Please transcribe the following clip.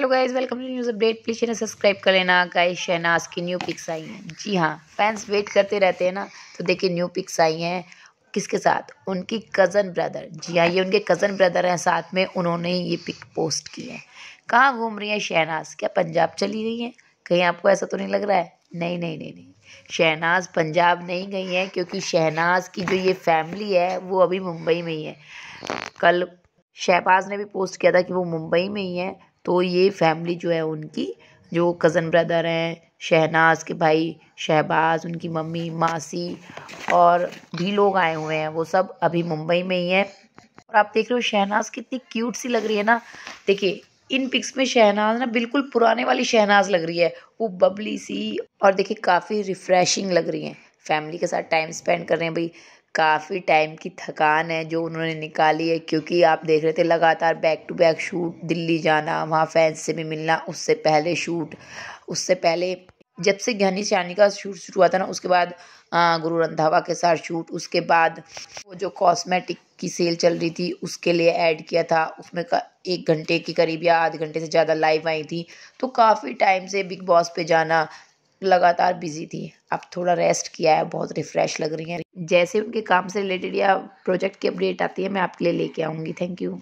Hello guys welcome to news update please channel subscribe कर लेना guys Shehnaaz की new pics आई हैं। जी हाँ फैंस वेट करते रहते हैं ना तो देखिए न्यू पिक्स आई हैं। किसके साथ? उनकी कज़न ब्रदर जी हाँ ये उनके कज़न ब्रदर हैं, साथ में उन्होंने ये पिक पोस्ट की है। कहाँ घूम रही हैं शहनाज? क्या पंजाब चली गई हैं? कहीं आपको ऐसा तो नहीं लग रहा है? नहीं नहीं नहीं नहीं। शहनाज पंजाब नहीं गई हैं, क्योंकि शहनाज की जो ये फैमिली है, वो अभी मुंबई में ही है। कल शहबाज ने भी पोस्ट किया था कि वो मुंबई में ही है। तो ये फैमिली जो है उनकी, जो कज़न ब्रदर हैं, शहनाज के भाई, शहबाज, उनकी मम्मी, मासी और भी लोग आए हुए हैं, वो सब अभी मुंबई में ही हैं। और आप देख रहे हो शहनाज कितनी क्यूट सी लग रही है ना। देखिए, इन पिक्स में शहनाज ना बिल्कुल पुराने वाली शहनाज लग रही है, वो बबली सी और देखिए काफ़ी रिफ़्रेशिंग लग रही हैं। फैमिली के साथ टाइम स्पेंड कर रहे हैं भाई। काफ़ी टाइम की थकान है जो उन्होंने निकाली है, क्योंकि आप देख रहे थे लगातार back to back shoot Delhi जाना, वहाँ फैंस से भी मिलना, उससे पहले शूट उससे पहले जब से ज्ञानी चानी का शूट शुरू हुआ था ना, उसके बाद गुरु रंधावा के साथ शूट उसके बाद वो जो कॉस्मेटिक की सेल चल रही थी, उसके लिए ऐड किया था, उसमें का एक घंटे के करीब या आधे घंटे से ज़्यादा लाइव आई थी। तो काफ़ी टाइम से बिग बॉस पे जाना लगातार बिज़ी थी। अब थोड़ा रेस्ट किया है, बहुत रिफ़्रेश लग रही है। जैसे उनके काम से रिलेटेड या प्रोजेक्ट की अपडेट आती है, मैं आपके लिए लेके आऊँगी। Thank you